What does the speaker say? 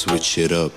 switch it up.